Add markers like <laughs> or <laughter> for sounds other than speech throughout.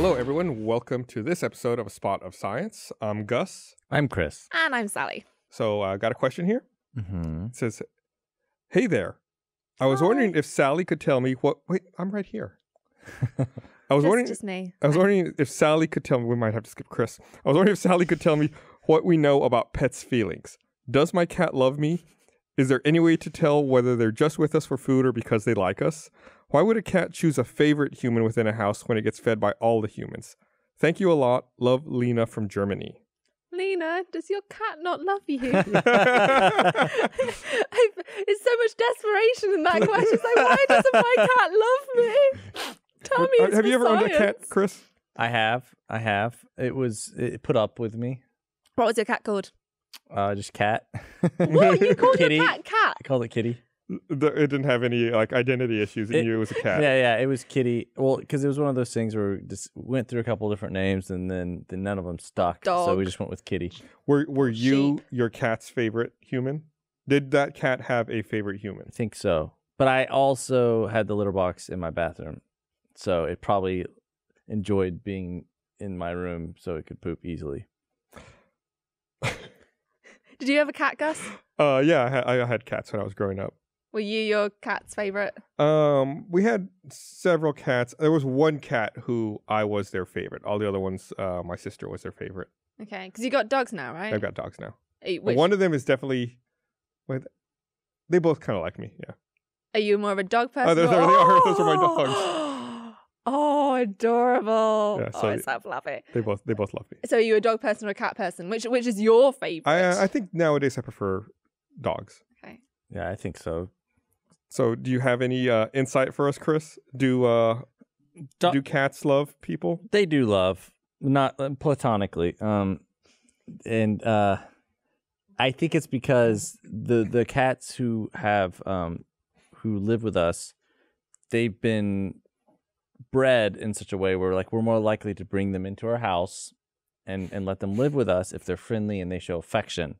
Hello, everyone. Welcome to this episode of A Spot of Science. I'm Gus. I'm Chris. And I'm Sally. So, I uh, got a question here. Mm-hmm. It says, Hey there. I was Hi. wondering if Sally could tell me what. Wait, I'm right here. <laughs> I was Just, wondering. just me. I was <laughs> wondering if Sally could tell me. We might have to skip Chris. I was wondering if Sally could tell me what we know about pets' feelings. Does my cat love me? Is there any way to tell whether they're just with us for food or because they like us? Why would a cat choose a favorite human within a house when it gets fed by all the humans? Thank you a lot. Love, Lena from Germany. Lena, does your cat not love you? <laughs> <laughs> I've, it's so much desperation in that question. It's like, why doesn't my cat love me? Tell me it's have you ever owned a cat. Chris? I have. I have. It was it put up with me. What was your cat called? Uh, just cat. What? You <laughs> called Kitty. your cat cat? I called it Kitty. The- It didn't have any like identity issues. It, It- knew it was a cat. Yeah, yeah. It was Kitty. Well, because it was one of those things where we just went through a couple different names and then, then none of them stuck. So we Dog. just went with Kitty. Were Were you Sheep. your cat's favorite human? Did that cat have a favorite human? I think so. But I also had the litter box in my bathroom, so it probably enjoyed being in my room so it could poop easily. Did you have a cat, Gus? Uh, yeah, I had, I had cats when I was growing up. Were you your cat's favorite? Um, we had several cats. There was one cat who I was their favorite. All the other ones, uh, my sister was their favorite. Okay, because you got dogs now, right? I've got dogs now. You, which- one of them is definitely. Wait, they both kind of like me. Yeah. are you more of a dog person? there- or- they are. <gasps> Those are my dogs. <gasps> <gasps> Oh, adorable! Yeah, oh, so- it's so fluffy. They both they both love me. So are you a dog person or a cat person? Which which is your favorite? I uh, I think nowadays I prefer dogs. okay. Yeah, I think so. So, do you have any uh, insight for us, Chris? Do uh, Do- do cats love people? they do love not uh, platonically um and uh i think it's because the the cats who have um who live with us they've been bred in such a way where like we're more likely to bring them into our house and and let them live with us if they're friendly and they show affection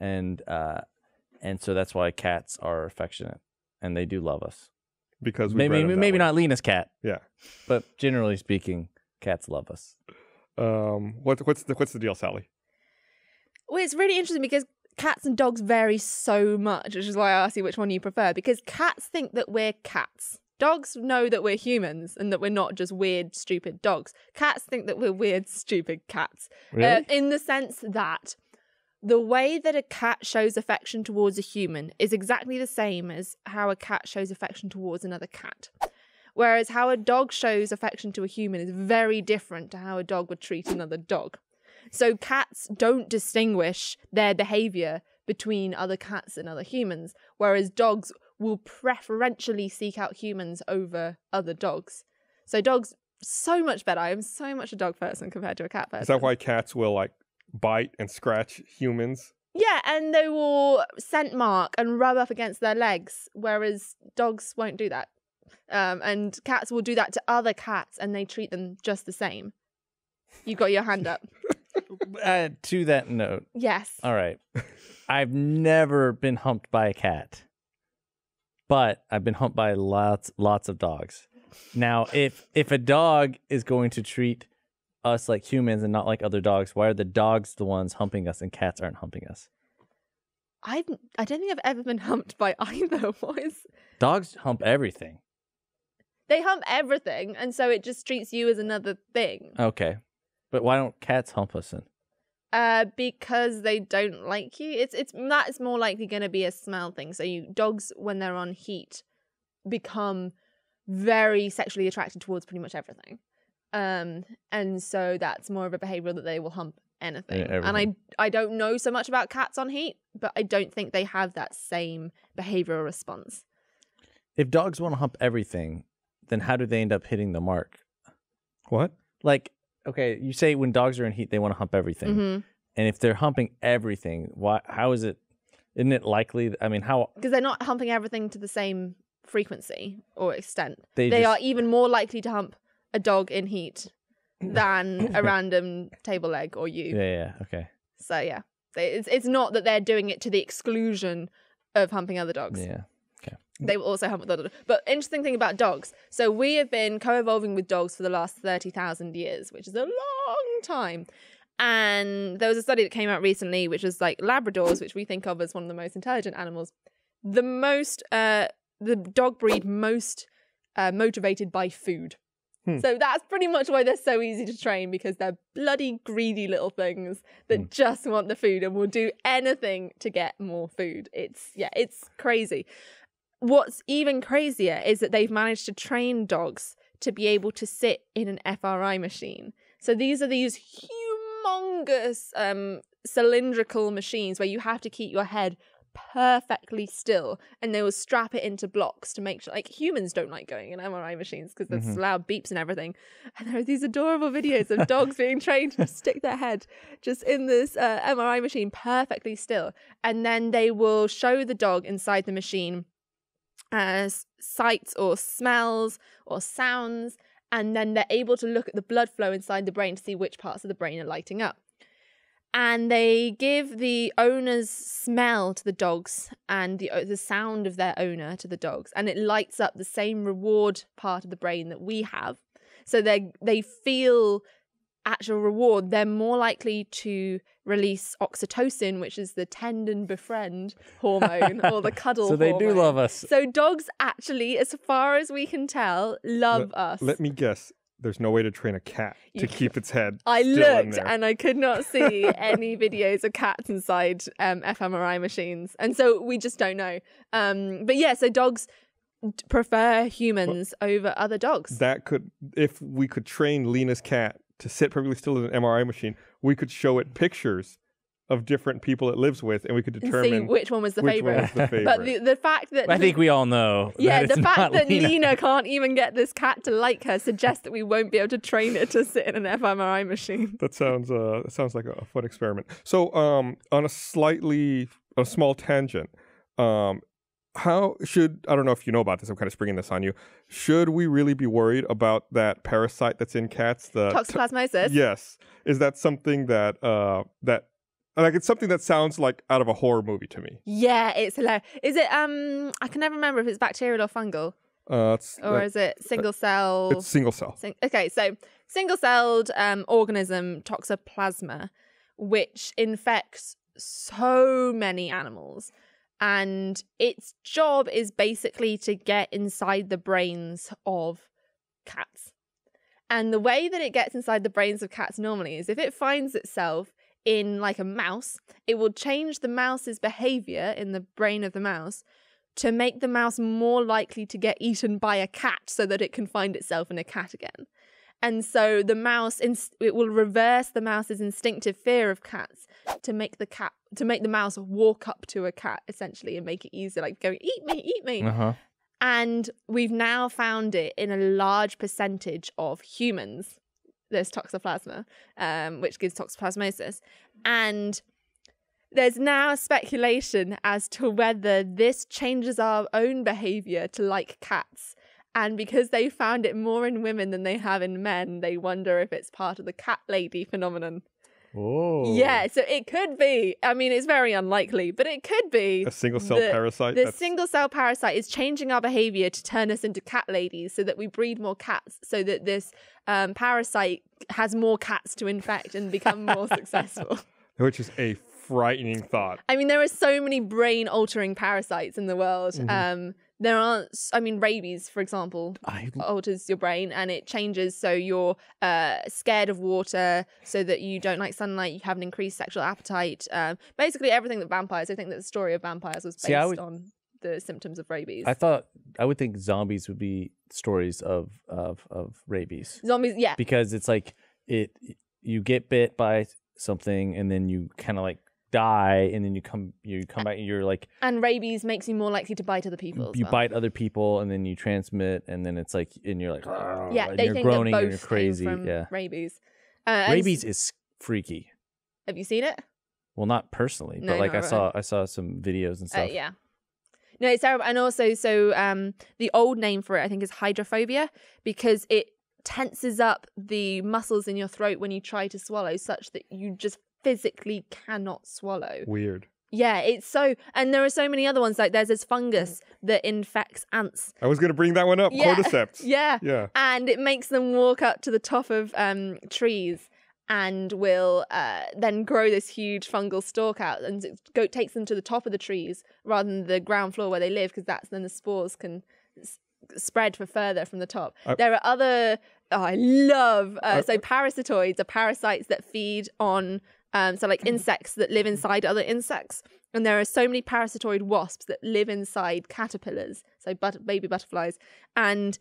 and uh and so that's why cats are affectionate and they do love us Because we maybe bred 'em that maybe not lena's cat Yeah. but generally speaking cats love us Um. What what's the what's the deal, Sally? Well, it's really interesting because cats and dogs vary so much, which is why I asked you which one you prefer. Because cats think that we're cats. Dogs know that we're humans and that we're not just weird, stupid dogs. Cats think that we're weird, <laughs> stupid cats. Uh, in the sense that the way that a cat shows affection towards a human is exactly the same as how a cat shows affection towards another cat. Whereas how a dog shows affection to a human is very different to how a dog would treat another dog. So cats don't distinguish their behavior between other cats and other humans, whereas dogs will preferentially seek out humans over other dogs. So dogs so much better. I am so much a dog person compared to a cat person. Is that why cats will like bite and scratch humans? Yeah, and they will scent mark and rub up against their legs, whereas dogs won't do that. Um, and cats will do that to other cats, and they treat them just the same. You got your hand up. <laughs> uh, to that note Yes. All right. I've never been humped by a cat, but I've been humped by lots lots of dogs. Now, if if a dog is going to treat us like humans and not like other dogs, why are the dogs the ones humping us and cats aren't humping us? I I don't think I've ever been humped by <laughs> either. What is Dogs hump everything. they hump everything, and so it just treats you as another thing. Okay. But why don't cats hump us then? Uh, because they don't like you. It's it's that is more likely going to be a smell thing. So you dogs when they're on heat become very sexually attracted towards pretty much everything. Um, and so that's more of a behavior that they will hump anything. and I. I don't know so much about cats on heat, but I don't think they have that same behavioral response. If dogs want to hump everything, then how do they end up hitting the mark? What? Like, okay, you say when dogs are in heat, they want to hump everything. Because And if they're humping everything, why? How is it? Isn't it likely? I mean, how Because they're not humping everything to the same frequency or extent. they, they just, are even more likely to hump a dog in heat <coughs> than a random table leg or you. Yeah, yeah, okay, So yeah, it's it's not that they're doing it to the exclusion of humping other dogs. yeah. They will also help with that. But interesting thing about dogs. So we have been co-evolving with dogs for the last thirty thousand years, which is a long time. And there was a study that came out recently, which was like Labradors, which we think of as one of the most intelligent animals. The most, uh, the dog breed most uh, motivated by food. Hmm. So that's pretty much why they're so easy to train because they're bloody greedy little things that just want the food and will do anything to get more food. It's yeah, it's crazy. What's even crazier is that they've managed to train dogs to be able to sit in an fMRI machine. So these are these humongous um, cylindrical machines where you have to keep your head perfectly still and they will strap it into blocks to make sure like humans don't like going in MRI machines because there's loud beeps and everything. And there are these adorable videos of dogs being <laughs> trained to stick their head just in this uh, MRI machine perfectly still. And then they will show the dog inside the machine Uh, as sights or smells or sounds and then they're able to look at the blood flow inside the brain to see which parts of the brain are lighting up. And they give the owner's smell to the dogs and the uh, the sound of their owner to the dogs and it lights up the same reward part of the brain that we have. So they they feel actual reward they're more likely to release oxytocin which is the tend-and-befriend hormone or the <laughs> cuddle So they do love us. so dogs actually as far as we can tell love us Let me guess. There's no way to train a cat You to keep its head. I looked and I could not see <laughs> any videos of cats inside um, fMRI machines, and so we just don't know. Um, but yeah, so dogs prefer humans over other dogs. that could, if we could train Lena's cat to sit perfectly still in an MRI machine, we could show it pictures of different people it lives with, and we could and see determine which one was the which favorite. one was the favorite. But the, the fact that I think we all know. yeah, that the it's fact not that Lena. Lena <laughs> can't even get this cat to like her suggests that we won't be able to train it to sit in an fMRI machine. That sounds uh that sounds like a fun experiment. So um on a slightly a small tangent, um how should I don't know if you know about this, I'm kind of springing this on you. Should we really be worried about that parasite that's in cats? The Toxoplasmosis. Yes. Is that something that uh that like it's something that sounds like out of a horror movie to me. Yeah, it's hilarious. Is it um I can never remember if it's bacterial or fungal. Uh it's, Or uh, is it single cell? it's single cell. Sing- okay, so single celled um, organism toxoplasma, which infects so many animals. And its job is basically to get inside the brains of cats. And the way that it gets inside the brains of cats normally is if it finds itself in like a mouse, it will change the mouse's behavior in the brain of the mouse to make the mouse more likely to get eaten by a cat so that it can find itself in a cat again. And so the mouse, inst- it will reverse the mouse's instinctive fear of cats to make the cat, to make the mouse walk up to a cat essentially and make it easier, like going, eat me, eat me. Uh-huh. And we've now found it in a large percentage of humans, There's toxoplasma, um, which gives toxoplasmosis. And there's now speculation as to whether this changes our own behavior to like cats. And because they found it more in women than they have in men, they wonder if it's part of the cat lady phenomenon. Oh. Yeah, so it could be. I mean, it's very unlikely, but it could be. A single cell the- parasite. The that's- single cell parasite is changing our behavior to turn us into cat ladies so that we breed more cats, so that this um, parasite has more cats to infect and become more <laughs> successful. which is a frightening thought. I mean, there are so many brain altering parasites in the world. Mm-hmm. Um, there aren't, I mean, rabies, for example, I alters your brain and it changes so you're uh, scared of water, so that you don't like sunlight, you have an increased sexual appetite. Um, basically, everything that vampires, I think that the story of vampires was based See, would- on the symptoms of rabies. I thought I would think zombies would be stories of of of rabies Zombies, yeah. because it's like it you get bit by something and then you kind of like die and then you come you come back and you're like And rabies makes you more likely to bite other people. you well. bite other people and then you transmit and then it's like and you're like Yeah, and they you're think groaning that and both you're crazy yeah rabies. Uh, rabies is freaky Have you seen it? well not personally No, but like I saw I saw some videos and Uh, stuff yeah. No, it's terrible. And also, so um, the old name for it, I think, is hydrophobia because it tenses up the muscles in your throat when you try to swallow, such that you just physically cannot swallow. Weird. Yeah, it's so, and there are so many other ones. Like there's this fungus that infects ants. I was going to bring that one up. Yeah. <laughs> Cordyceps. Yeah, Yeah. and it makes them walk up to the top of um, trees and will uh, then grow this huge fungal stalk out and it go takes them to the top of the trees rather than the ground floor where they live because that's then the spores can s- spread for further from the top. I- there are other oh, I love uh, so parasitoids are parasites that feed on um, so like insects that live inside other insects. And there are so many parasitoid wasps that live inside caterpillars, so but- baby butterflies, and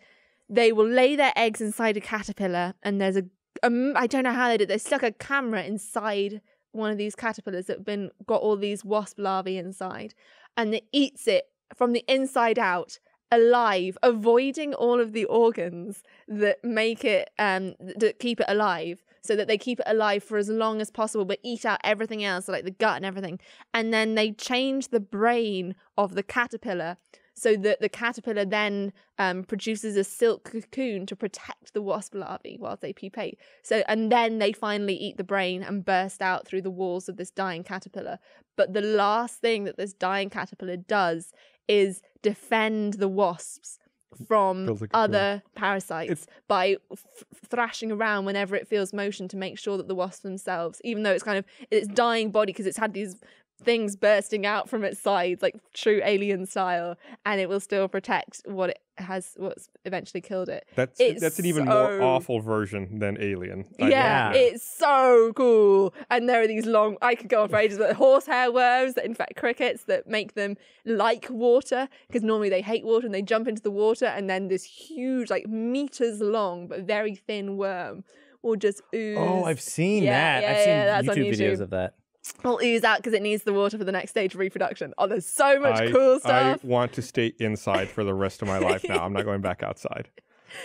they will lay their eggs inside a caterpillar. And there's a, um, I don't know how they did. They stuck a camera inside one of these caterpillars that have been got all these wasp larvae inside, and it eats it from the inside out, alive, avoiding all of the organs that make it um that keep it alive so that they keep it alive for as long as possible but eat out everything else like the gut and everything and then they change the brain of the caterpillar so that the caterpillar then um, produces a silk cocoon to protect the wasp larvae whilst they pupate. So, and then they finally eat the brain and burst out through the walls of this dying caterpillar. But the last thing that this dying caterpillar does is defend the wasps from other parasites by f- thrashing around whenever it feels motion to make sure that the wasps themselves, even though it's kind of its dying body because it's had these things bursting out from its sides like true alien style and it will still protect what it has what's eventually killed it That's It's that's an even more awful version than Alien. I yeah, think. Yeah. it's so cool. And there are these long, I could go on for ages, but horsehair worms that infect crickets that make them like water because normally they hate water and they jump into the water. And then this huge, like meters long, but very thin worm will just ooze. Oh, I've seen Yeah, that. yeah, I've seen yeah, that's on YouTube, videos of that. Will ooze out because it needs the water for the next stage of reproduction. Oh, there's so much I, cool stuff. I want to stay inside for the rest of my life now. I'm not going back outside. <laughs>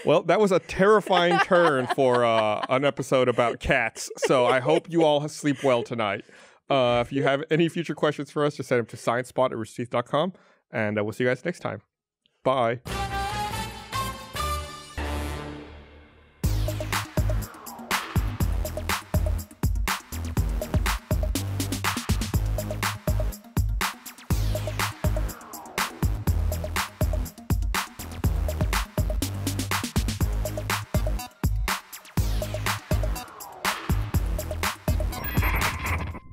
Well, that was a terrifying turn for uh, an episode about cats. So I hope you all sleep well tonight. Uh, if you have any future questions for us, just send them to sciencespot at roosterteeth.com. And uh, we'll see you guys next time. Bye.